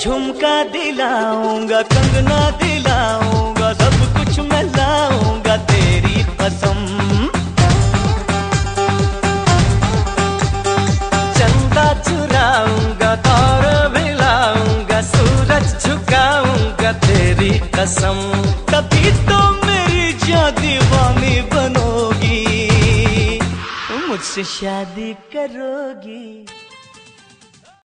झुमका दिलाऊँगा, कंगना दिलाऊँगा, सब कुछ मैं लाऊँगा तेरी कसम। चंदा चुराऊँगा तार मिलाऊँगा, सूरज झुकाऊँगा तेरी कसम। तभी तो मेरी जादी वामी बनोगी। मुझसे शादी करोगी।